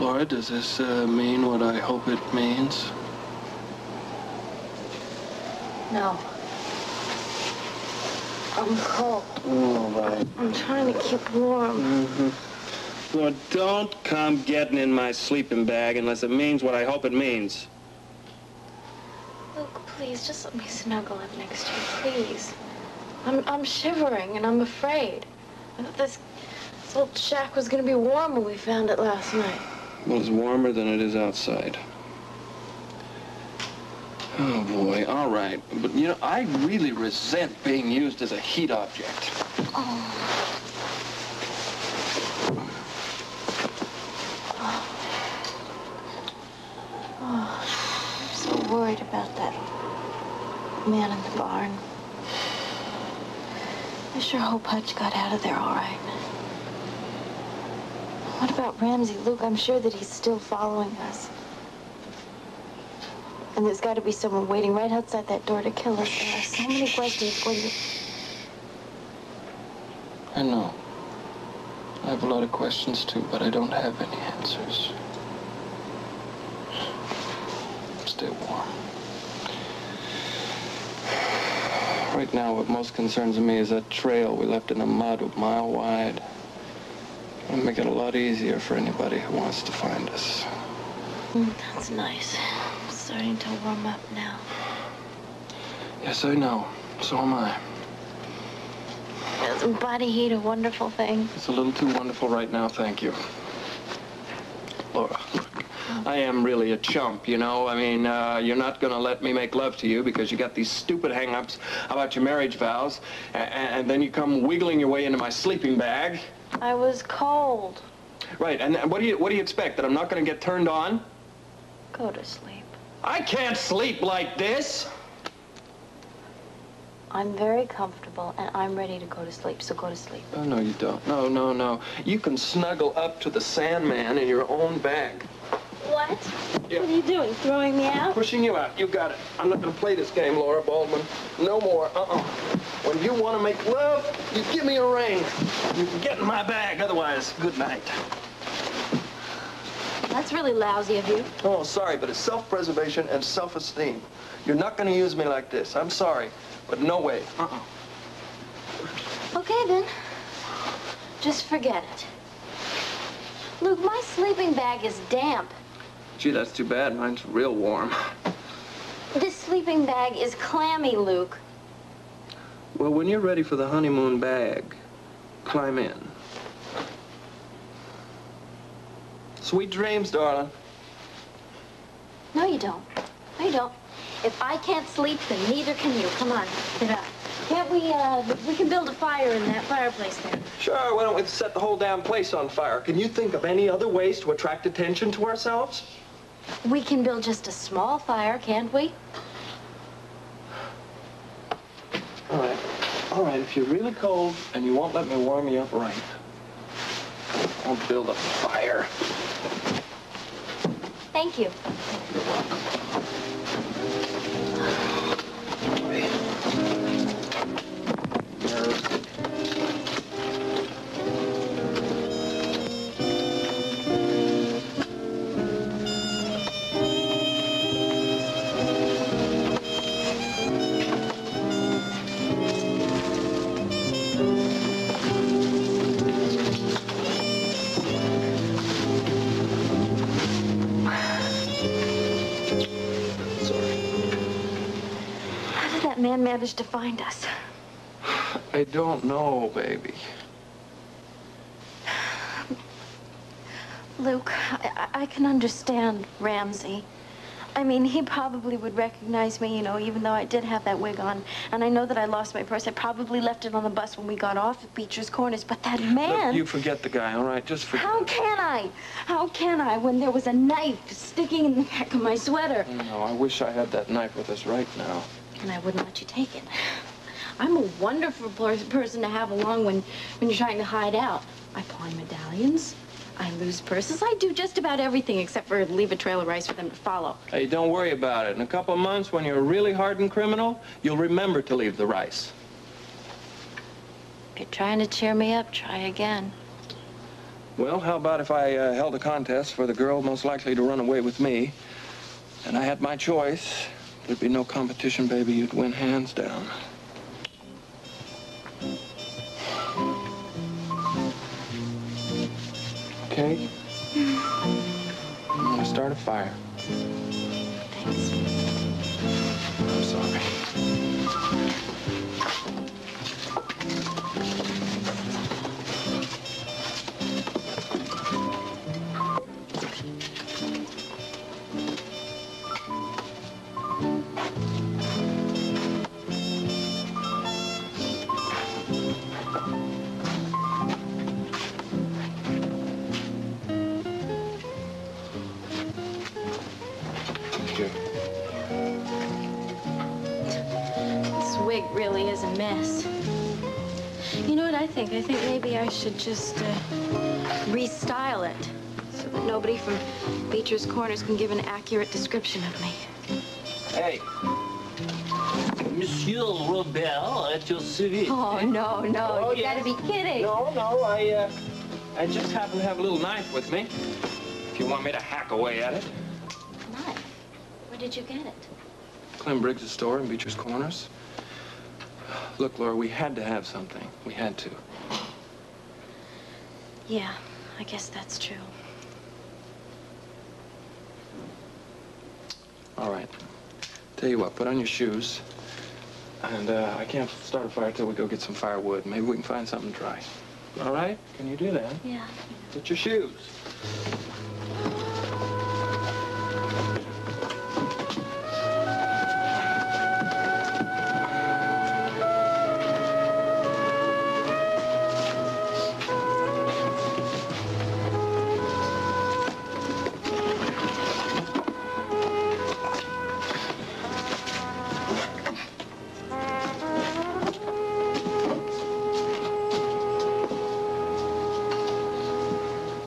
Laura, does this uh, mean what I hope it means? No. I'm cold. All right. I'm trying to keep warm. Mm-hmm. Well, don't come getting in my sleeping bag unless it means what I hope it means. Luke, please, just let me snuggle up next to you, please. I'm, I'm shivering and I'm afraid. I thought this, this old shack was gonna be warm when we found it last night. Well, it's warmer than it is outside. Oh, boy. All right. But, you know, I really resent being used as a heat object. Oh. Oh, I'm so worried about that man in the barn. I sure hope Hutch got out of there all right. What about Ramsey? Luke, I'm sure that he's still following us. And there's got to be someone waiting right outside that door to kill us. There are so many questions going to... I know. I have a lot of questions, too, but I don't have any answers. Stay warm. Right now, what most concerns me is that trail we left in the mud a mile wide. It'll make it a lot easier for anybody who wants to find us. Mm, that's nice. I'm starting to warm up now. Yes, I know. So am I. Isn't body heat a wonderful thing? It's a little too wonderful right now, thank you. Laura, I am really a chump, you know? I mean, uh, you're not gonna let me make love to you because you got these stupid hang-ups about your marriage vows, and, and then you come wiggling your way into my sleeping bag. I was cold. Right, and what do you what do you expect? That I'm not gonna get turned on? Go to sleep. I can't sleep like this. I'm very comfortable and I'm ready to go to sleep, so go to sleep. Oh, no, you don't. No, no, no. You can snuggle up to the Sandman in your own bag. What? Yeah. What are you doing? Throwing me out? Pushing you out. You got it. I'm not going to play this game, Laura Baldwin. No more. Uh-uh. When you want to make love, you give me a ring. You can get in my bag. Otherwise, good night. That's really lousy of you. Oh, sorry, but it's self-preservation and self-esteem. You're not going to use me like this. I'm sorry, but no way. Uh-uh. Okay, then. Just forget it. Luke, my sleeping bag is damp. Gee, that's too bad. Mine's real warm. This sleeping bag is clammy, Luke. Well, when you're ready for the honeymoon bag, climb in. Sweet dreams, darling. No, you don't. No, you don't. If I can't sleep, then neither can you. Come on, get up. Can't we, uh, we can build a fire in that fireplace there. Sure, why don't we set the whole damn place on fire? Can you think of any other ways to attract attention to ourselves? We can build just a small fire, can't we? All right. All right, if you're really cold and you won't let me warm you up right, I'll build a fire. Thank you. You're welcome. That man manage to find us? I don't know, baby. Luke, I, I I can understand Ramsey. I mean, he probably would recognize me, you know, even though I did have that wig on. And I know that I lost my purse. I probably left it on the bus when we got off at Beecher's Corners. But that man... Look, you forget the guy, all right? Just forget. How can I? How can I when there was a knife sticking in the back of my sweater? No, I wish I had that knife with us right now. And I wouldn't let you take it. I'm a wonderful person to have along when, when you're trying to hide out. I pawn medallions. I lose purses. I do just about everything except for leave a trail of rice for them to follow. Hey, don't worry about it. In a couple of months, when you're a really hardened criminal, you'll remember to leave the rice. If you're trying to cheer me up, try again. Well, how about if I uh, held a contest for the girl most likely to run away with me, and I had my choice? There'd be no competition, baby. You'd win hands down. Okay? I'm gonna start a fire. Thanks. I'm sorry. Wig really is a mess. You know what I think? I think maybe I should just uh, restyle it so that nobody from Beecher's Corners can give an accurate description of me. Hey, Monsieur Robert at your service. Oh, no, no. Oh, you yes. gotta be kidding. No, no, I, uh, I just happen to have a little knife with me. If you want me to hack away at it. Knife? Where did you get it? Clem Briggs' store in Beecher's Corners. Look, Laura, we had to have something. We had to. Yeah, I guess that's true. All right. Tell you what, put on your shoes. And uh, I can't start a fire till we go get some firewood. Maybe we can find something dry. All right? Can you do that? Yeah. Put your shoes.